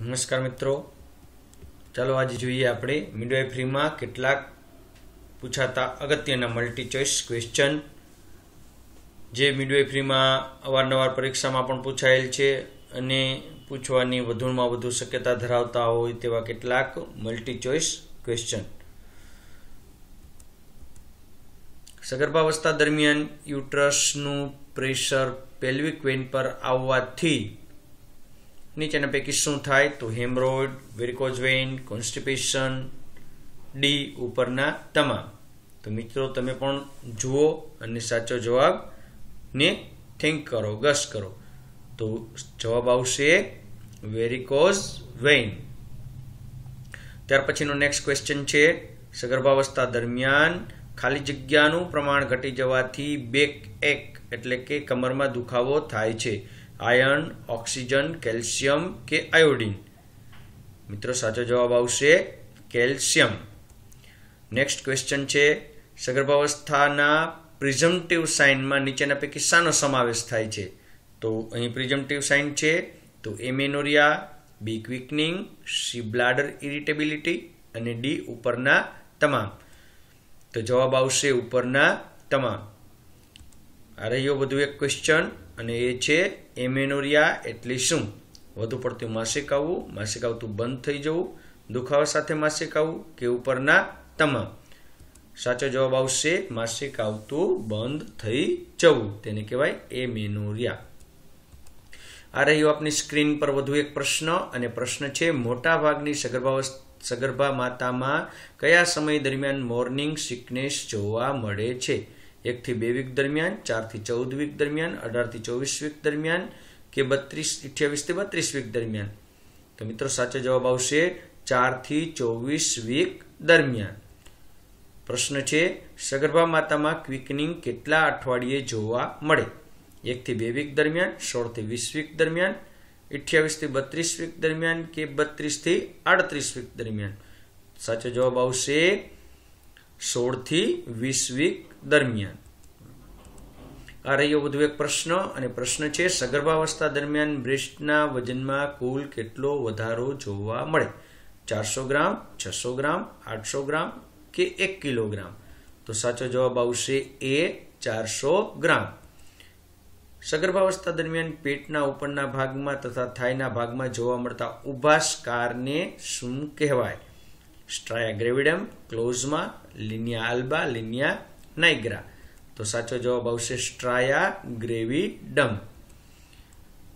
નમસ્કાર મિત્રો. ચાલો આજે જોઈએ આપણે મિડવાઇફરીમાં કેટલાક પૂછાતા અગત્યના મલ્ટી ચોઇસ ક્વેશ્ચન જે મિડવાઇફરીમાં અવારનવાર પરીક્ષામાં પણ પૂછાયેલ છે અને પૂછવાની વધુમાં વધુ શક્યતા ધરાવતા હોય તેવા કેટલાક મલ્ટી ચોઇસ ક્વેશ્ચન સગર્ભાવસ્થા દરમિયાન યુટ્રસનું પ્રેશર પેલ્વિક વેન પર આવવાથી નીચેના પૈકી શું થાય તો hemorrhoid varicose vein constipation D ઉપરના તમામ. તો મિત્રો, તમે પણ જુઓ અને સાચો જવાબ ને થિંક કરો ગસ કરો. તો જવાબ આવશે વેરિકોઝ વેઇન ત્યાર પછીનો નેક્સ્ટ ક્વેશ્ચન છે, સગર્ભાવસ્થા દરમિયાન ખાલી જગ્યાનું પ્રમાણ ઘટી જવાથી બેક એક, એટલે કે કમરમાં દુખાવો થાય છે. આયર્ન, ઓક્સિજન, કેલ્શિયમ કે આયોડિન? મિત્રો, સાચો જવાબ આવશે કેલ્શિયમ. નેક્સ્ટ ક્વેશ્ચન છે, સગર્ભાવસ્થાના પ્રિઝમ્પટિવ સાઇનમાં નીચેના પૈકી શાનો સમાવેશ થાય છે? તો અહીં પ્રિઝમ્પટિવ સાઇન છે, તો એમેનોરિયા બી ક્વિકનિંગ સી બ્લાડર ઇરિટેબિલિટી અને ડી ઉપરના તમામ. તો જવાબ આવશે ઉપરના તમામ. આ રહ્યો બધું એક ક્વેશ્ચન અને એ છે એમેનોરિયા એટલે શું? વધુ પડતું માસિક આવવું, માસિક આવતું બંધ થઈ જવું, દુખાવા સાથે માસિક આવવું કે ઉપરના તમામ? સાચો જવાબ આવશે માસિક આવતું બંધ થઈ જવું. તેને કહેવાય એમેનોરિયા. આ રહ્યો આપની સ્ક્રીન પર વધુ એક પ્રશ્ન અને પ્રશ્ન છે મોટા ભાગની સગર્ભા માતામાં કયા સમય દરમિયાન મોર્નિંગ સિકનેસ જોવા મળે છે? એકથી બે વીક દરમિયાન, ચારથી ચૌદ વીક દરમિયાન, અઢારથી ચોવીસ વીક દરમિયાન કે બત્રીસ, અઠ્યાવીસથી બત્રીસ વીક દરમિયાન. તો મિત્રો, સાચો જવાબ આવશે ચારથી ચોવીસ વીક દરમિયાન. પ્રશ્ન છે, સગર્ભા માતામાં ક્વિકનિંગ કેટલા અઠવાડિયે જોવા મળે? એકથી બે વીક દરમિયાન, સોળથી વીસ વીક દરમિયાન, અઠ્યાવીસથી બત્રીસ વીક દરમિયાન કે બત્રીસથી આડત્રીસ વીક દરમિયાન? સાચો જવાબ આવશે સોળથી વીસ વીક દરમિયાન. આ રહ્યો વધુ એક પ્રશ્ન અને પ્રશ્ન છે, સગર્ભાવસ્થા દરમિયાન બ્રેસ્ટના વજનમાં કુલ કેટલો વધારો જોવા મળે? ચારસો ગ્રામ, છસો ગ્રામ, આઠસો ગ્રામ કે એક કિલોગ્રામ? તો સાચો જવાબ આવશે એ ચારસો ગ્રામ. સગર્ભાવસ્થા દરમિયાન પેટના ઉપરના ભાગમાં તથા થાયના ભાગમાં જોવા મળતા ઉભાસકારને શું કહેવાય? સ્ટ્રાયા ગ્રેવિડમ ક્લોઝમાં, લિનિયા આલ્બા, લિનિયા નાઇગ્રા તો સાચો જવાબ આવશે સ્ટ્રાયા ગ્રેવિડમ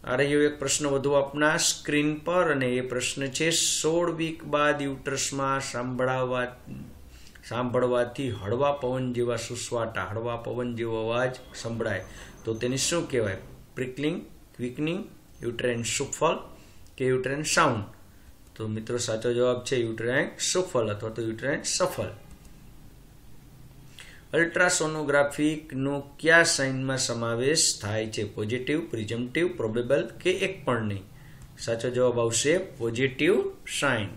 આ રહ્યો એક પ્રશ્ન વધુ આપના સ્ક્રીન પર અને એ પ્રશ્ન છે, સોળ વીક બાદ યુટ્રસમાં સાંભળાવા, સાંભળવાથી હળવા પવન જેવા સુસવાટા, હળવા પવન જેવો અવાજ સંભળાય. તો તેને શું કહેવાય? પ્રિકલિંગ ક્વિકનિંગ યુટ્રેન સુફલ કે યુટ્રેન સાઉન્ડ તો મિત્રો સાચો જવાબ છે યુટ્રેન સુફલ અથવા તો યુટ્રેન સફલ અલ્ટ્રાસોનોગ્રાફિકનો કયા સાઇનમાં સમાવેશ થાય છે? પોઝિટિવ, પ્રિઝમ્પટિવ, પ્રોબેબલ કે એક પણ નહીં? સાચો જવાબ આવશે પોઝિટિવ સાઇન.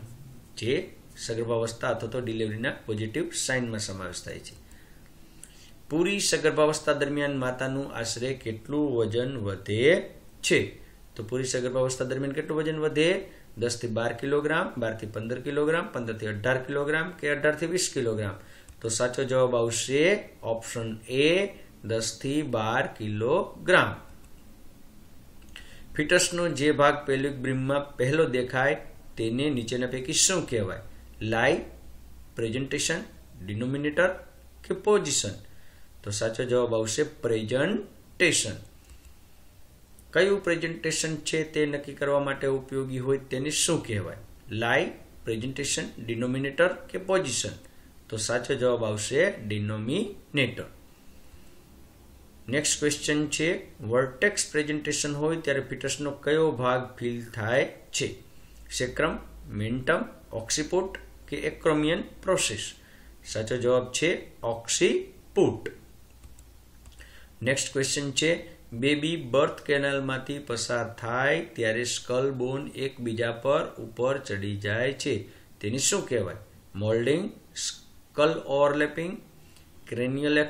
જે સગર્ભાવસ્થા અથવા તો ડિલિવરીના પોઝિટિવ સાઇનમાં સમાવેશ થાય છે. પૂરી સગર્ભાવસ્થા દરમિયાન માતાનું આશરે કેટલું વજન વધે છે? તો પૂરી સગર્ભાવસ્થા દરમિયાન કેટલું વજન વધે? દસથી બાર કિલોગ્રામ, બારથી પંદર કિલોગ્રામ, પંદરથી અઢાર કિલોગ્રામ કે અઢારથી વીસ કિલોગ્રામ? તો સાચો જવાબ આવશે ઓપ્શન એ દસથી બાર કિલોગ્રામ. ફિટસનો જે ભાગ પેલ્વિક બ્રિમમાં પહેલો દેખાય તેને નીચેના પૈકી શું કહેવાય? લાઈ, પ્રેઝન્ટેશન, ડિનોમિનેટર કે પોઝિશન? તો સાચો જવાબ આવશે પ્રેઝન્ટેશન. કયું પ્રેઝન્ટેશન છે તે નક્કી કરવા માટે ઉપયોગી હોય તેને શું કહેવાય? લાઈ, પ્રેઝન્ટેશન, ડિનોમિનેટર કે પોઝિશન? તો સાચો જવાબ આવશે ડિનોમિનેટર. નેક્સ્ટ ક્વેશ્ચન છે વર્ટેક્સ પ્રેઝન્ટેશન હોય ત્યારે ફિટસનો કયો ભાગ ફીલ થાય છે? સેક્રમ, મેન્ટમ, ઓક્સિપુટ કે એક્રોમિયન પ્રોસેસ? સાચો જવાબ છે ઓક્સિપુટ. નેક્સ્ટ ક્વેશ્ચન છે, બેબી બર્થ કેનલમાંથી પસાર થાય ત્યારે સ્કલ બોન એકબીજા પર ઉપર ચડી જાય છે. તેની શું કહેવાય? મોલ્ડિંગ સ્કલ ઓવરલેપિંગ, ક્રેનિયલ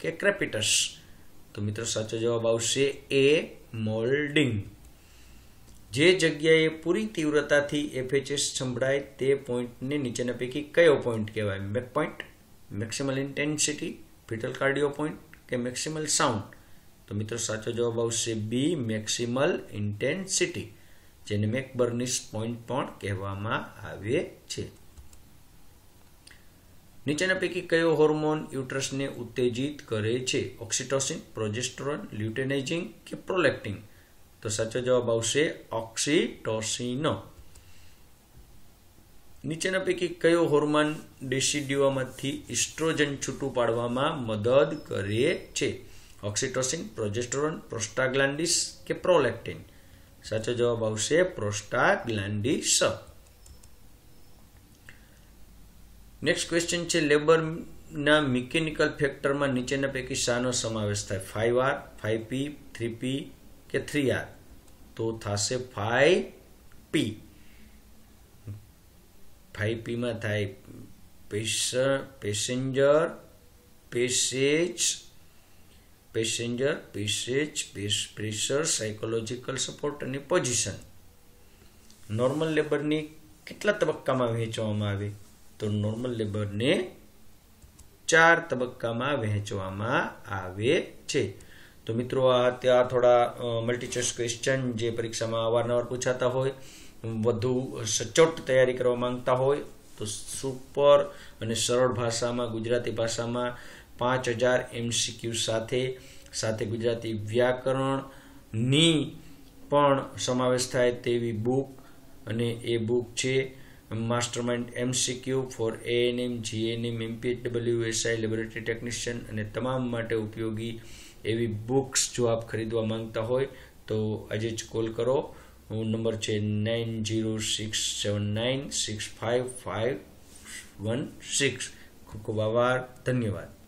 કે ક્રેપિટસ? તો મિત્રો સાચો જવાબ આવશે એ મોલ્ડિંગ. જે જગ્યાએ પૂરી તીવ્રતાથી એફએચએસ સંભળાય તે પોઈન્ટને નીચેના પૈકી કયો પોઈન્ટ કહેવાય? Mac point maximal intensity fetal cardio point કે મેક્સિમલ સાઉન્ડ તો મિત્રો સાચો જવાબ આવશે બી મેક્સિમલ ઇન્ટેન્સિટી જેને મેકબર્નિસ પોઈન્ટ પણ કહેવામાં આવે છે. નીચેના પૈકી કયો હોર્મોન યુટ્રસને ઉત્તેજિત કરે છે? ઓક્સિટોસિન, પ્રોજેસ્ટ્રોન, લ્યુટેનાઇઝિંગ કે પ્રોલેક્ટિન? તો સાચો જવાબ આવશે ઓક્સિટોસિન. નીચેના પૈકી કયો હોર્મોન ડેસિડ્યુઆમાંથી ઇસ્ટ્રોજન છૂટું પાડવામાં મદદ કરે છે? ઓક્સિટોસિન, પ્રોજેસ્ટ્રોન, પ્રોસ્ટાગ્લાન્ડિસ કે પ્રોલેક્ટિન? સાચો જવાબ આવશે પ્રોસ્ટાગ્લાન્ડિસ. નેક્સ્ટ ક્વેશ્ચન છે લેબરના મિકેનિકલ ફેક્ટરમાં નીચેના પૈકી શાનો સમાવેશ થાય? Five R five P three P કે થ્રી આર તો થશે ફાઈવ પી ફાઈવ પીમાં થાય passenger passage passenger passage pressure psychological support અને પોઝિશન નોર્મલ લેબરની કેટલા તબક્કામાં વહેંચવામાં આવે? તો નોર્મલ લેબરને ચાર તબક્કામાં વહેંચવામાં આવે છે. તો મિત્રો, આ ત્યાં થોડા મલ્ટીચોઇસ ક્વેશ્ચન જે પરીક્ષામાં અવારનવાર પૂછાતા હોય, વધુ સચોટ તૈયારી કરવા માંગતા હોય, તો સુપર અને સરળ ભાષામાં, ગુજરાતી ભાષામાં પાંચ હજાર એમસીક્યુ સાથે સાથે ગુજરાતી વ્યાકરણની પણ સમાવેશ થાય તેવી બુક અને એ બુક છે. Master mind MCQ for ANM GNM MPHW SI laboratory technician અને તમામ માટે ઉપયોગી એવી બુક્સ જો આપ ખરીદવા માંગતા હોય, તો આજે જ કોલ કરો. હું નંબર છે nine zero six seven nine six five five one six. ખૂબ ખૂબ આભાર. ધન્યવાદ.